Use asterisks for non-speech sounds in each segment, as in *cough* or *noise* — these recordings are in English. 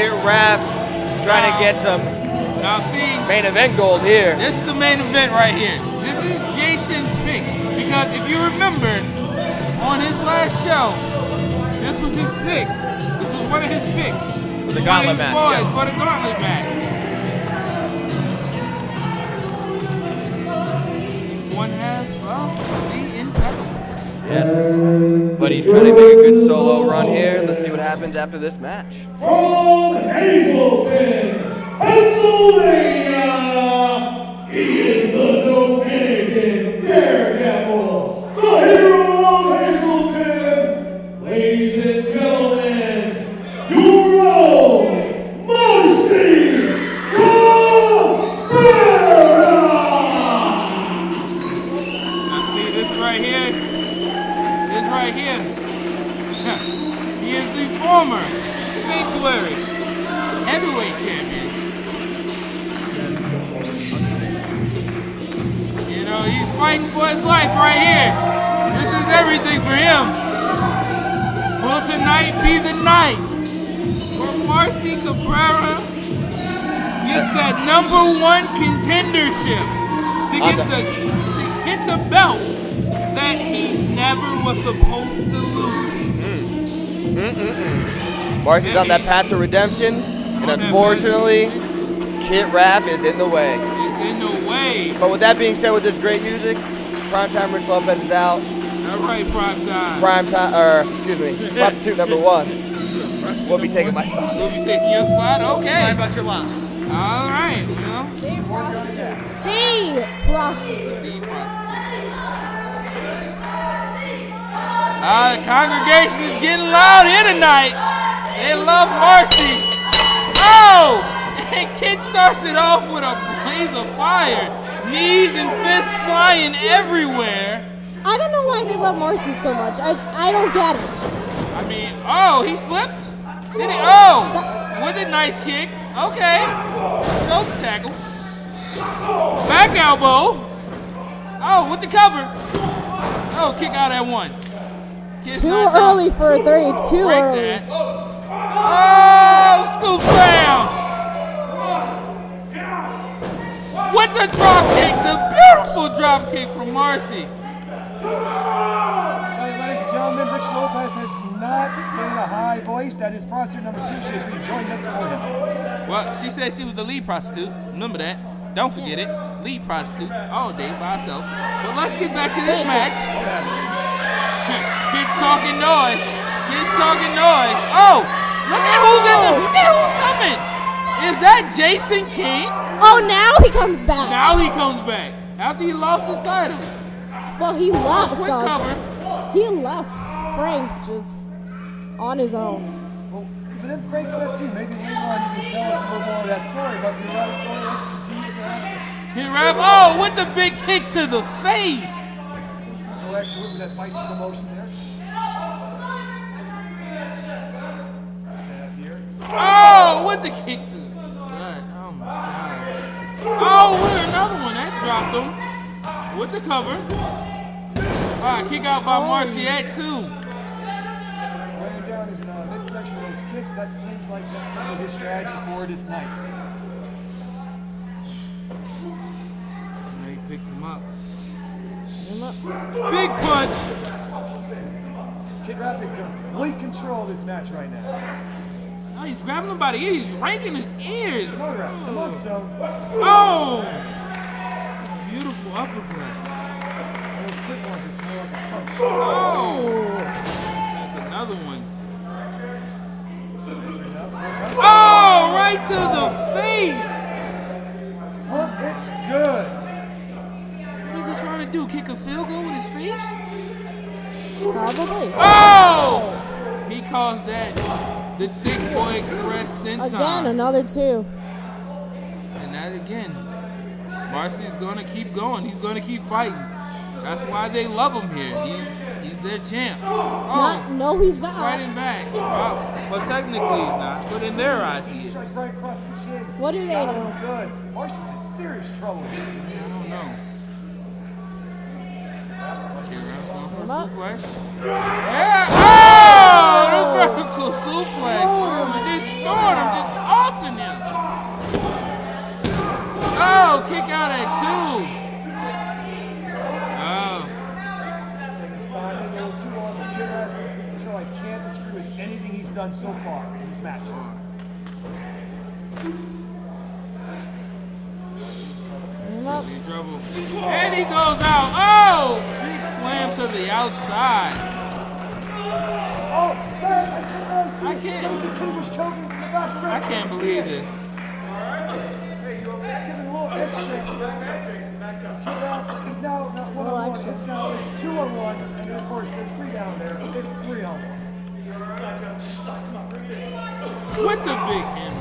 Kit Raff trying to get some Now see, main event gold here. this is the main event right here. This is Jason's pick. Because if you remember, on his last show, this was his pick. This was one of his picks. For the gauntlet match, yes. For the gauntlet match. Yes. But he's trying to make a good solo run here. Let's see what happens after this match. From Hazleton, Pennsylvania, right here. he is the former Sanctuary heavyweight champion. You know, he's fighting for his life right here. This is everything for him. Will tonight be the night where Marcy Cabrera gets that number one contendership to get the- to get the belt that he never was supposed to lose. Marcy's on that path to redemption, and unfortunately, Kit Raff is in the way. He's in the way. But with that being said, with this great music, Primetime Rich Lopez is out. All right, prime time. Prime time, or excuse me, *laughs* prostitute number one We'll be taking my spot. We'll be taking your spot. Okay. about your loss? All right. Well, The prostitute. The prostitute. Uh, the congregation is getting loud here tonight. They love Marcy. Oh! *laughs* And Kid starts it off with a blaze of fire. Knees and fists flying everywhere. I don't know why they love Marcy so much. I I don't get it. I mean, oh, he slipped? Did he? Oh! With a nice kick. Okay. Shoulder tackle. Back elbow. Oh, with the cover. Oh, kick out at one. Kid's Too early for a three. Too Break early. that. Oh, scoop slam! With the drop kick, the beautiful drop kick from Marcy. Hey, ladies and gentlemen, Rich Lopez has not been a high voice. That is prostitute number two. She has rejoined us for him. Well, she said she was the lead prostitute. Remember that. Don't forget it. Lead prostitute all day by herself. But let's get back to this match. Kids talking noise. Kids talking noise. Oh, look at who's in the. Look at who's coming. Is that Jason King? Oh, now he comes back. Now he comes back after he lost his title. Well, he left quick us. cover. He left Frank just on his own. Well, but then Frank left you. Maybe later on you can tell us a little more of that story. But you're right, of course, let's continue to have Hit ref. Oh, with the big kick to the face. Oh, actually, with that bicycle motion there. Set up here. Oh, with the kick to the gut. Oh my god. Oh, with another one. That dropped him. With the cover. All right, kick out by Marcy at two. Weighing down his uh, midsection with his kicks. That seems like that's going to his strategy for this night. Now he picks him up. Big punch. Kid Raff in complete control of this match right now. Oh, he's grabbing him by the ear. He's ranking his ears. Come on, Raff. Come on, so. Oh! Beautiful uppercut. Those quick ones, it's more like a punch. Oh! That's another one. Oh, right to the face. Pump, it's good. What is he trying to do? Kick a field goal with his face? Probably. Oh! He calls that the Thick Boy Express senton. Again, another two. And that again. Marcy's gonna keep going. He's gonna keep fighting. That's why they love him here. He's he's their champ. Oh, Not, no, he's not. fighting back. Oh, well, technically he's not, but in their eyes he is. Strike right across the chin. What do they know? Good. Marcy's in serious trouble. I don't know. Here, right, going for a Come up suplex. Just throwing him, just tossing him. Oh, kick out at two. Oh. I can't disagree with anything he's done so far in this match. Nope. In trouble. And he goes out. Oh! Big slam to the outside. Oh, man, I can't really see. I can't- Jason King was choking from the back of the I ring. can't believe this. Giving a little extra. Kid Raff is now not one Little on one. It's now it's two on one, and then of course there's three down there. It's three on one. What the big hammer.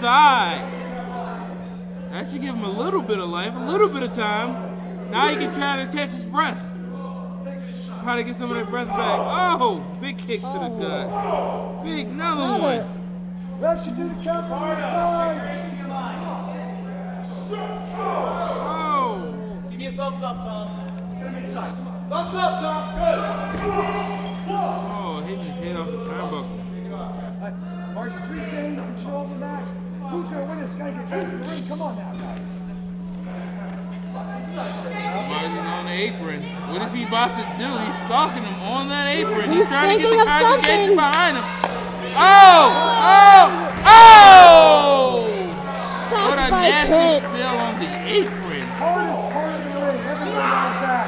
The outside. That should give him a little bit of life, a little bit of time. Now he can try to catch his breath. Try to get some of that breath back. Oh, big kick to the gut. Big, another Another. one. Ref should do the count from the side. Oh. Give me a thumbs up, Tom. Thumbs up, Tom. Good. Oh, he just hit off the turnbuckle. Uh, Marcy's regained control the match. Who's gonna win this? Gotta get in the ring. Come on now, guys. Marcy's on the apron. What is he about to do? He's stalking him on that apron. He's trying to get thinking the of congregation something. behind him. Oh! Oh! Oh! What a by nasty Kit. spill on the apron. Hardest part of the ring. Everybody knows that.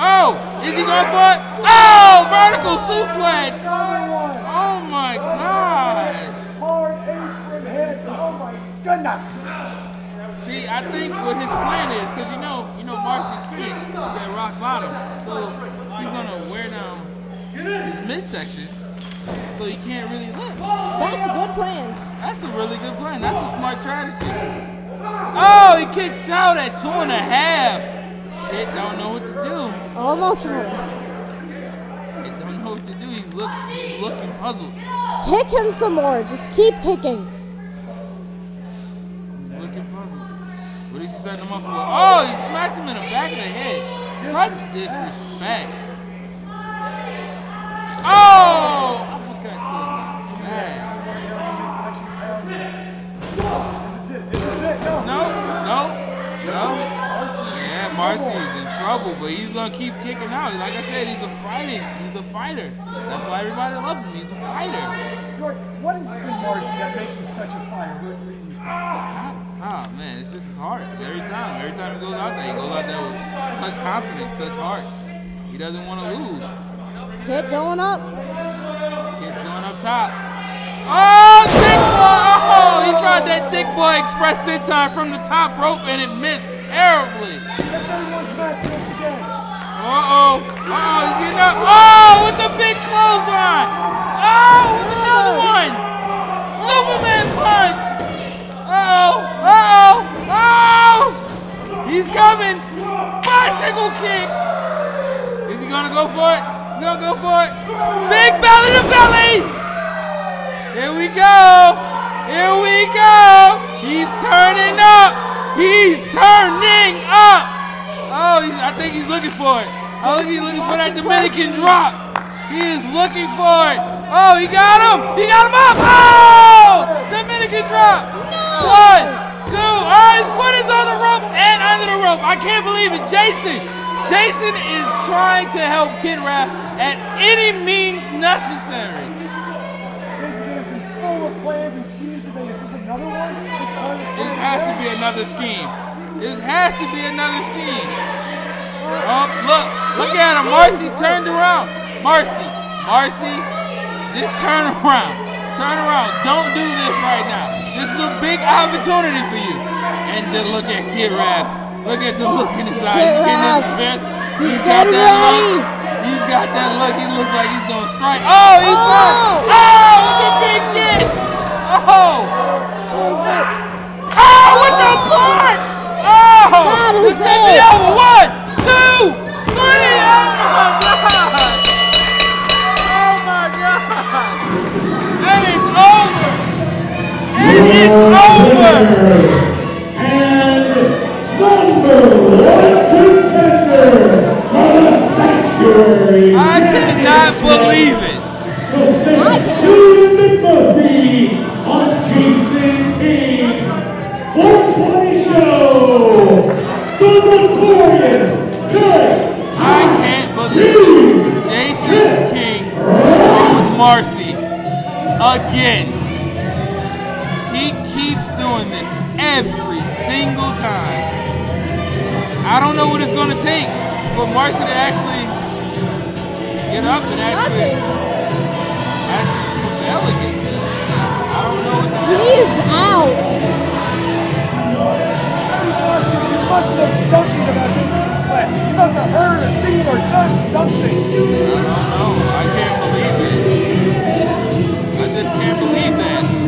Oh! Is he going for it? Oh! Vertical suplex! Oh my gosh! Hard apron hit. Oh my goodness. See, I think what his plan is, because you know, you know, Marcy's finish is at rock bottom, so he's gonna wear down his midsection, so he can't really lift. That's a good plan. That's a really good plan. That's a smart strategy. Oh, he kicks out at two and a half. It don't know what to do. Almost had it. It don't know what to do. He's look, he's looking puzzled. Kick him some more. Just keep kicking. Is he setting him up for? Oh, he smacks him in the back of the head. Such disrespect. Oh! Uppercut to the back. Midsection pound. This is it. This is it. No. No, no, no. Yeah, Marcy is in trouble, but he's gonna keep kicking out. Like I said, he's a fighting. He's a fighter. That's why everybody loves him. He's a fighter. What is in Marcy that makes him such a fighter? What, what do you say? Ah, man, it's just his heart. Every time, every time he goes out there, he goes out there with such confidence, such heart. He doesn't want to lose. Kid going up. Kid's going up top. Oh, thick boy! Oh, he tried that thick boy express senton from the top rope and it missed terribly. That's everyone's match once again. Uh-oh. Uh-oh, he's getting up. Oh, with the big clothesline. Oh, with another one. Superman punch. Coming. Bicycle kick. Is he gonna go for it? He's gonna go for it. Big belly to belly. Here we go. Here we go. He's turning up. He's turning up. Oh, he's, I think he's looking for it. I think he's looking for that Dominican drop. He is looking for it. Oh, he got him. He got him up. Oh, Dominican drop. One, two. Oh, his foot is on the rope and under. I can't believe it. Jason. Jason is trying to help Kid Rap at any means necessary. Jason King has been full of plans and schemes today. Is this another one? This part of his This plan has to be another scheme. This has to be another scheme. Uh, Oh, look, look at him. Marcy's turned around. Marcy, Marcy, just turn around. Turn around. Don't do this right now. This is a big opportunity for you. And just look at Kid Rap. Look at the look in his eyes. He's getting Rap. his fist. He's got that ready. Look. He's got that look. He looks like he's gonna strike. Oh, he's Oh. got. Oh, it's a big kick. Oh. Oh, with the part! Oh! That is is it. One, two, three! Oh my god! Oh my god! And it's over! And it's over! I cannot believe it. I can't believe Jason King screwed Marcy again. He keeps doing this every single time. I don't know what it's going to take for Marcy to actually get up and actually, actually compel against him. I don't know what He's out. You must know something about Jason Flett. You must have heard or seen or done something. I don't know. I can't believe it. I just can't believe that.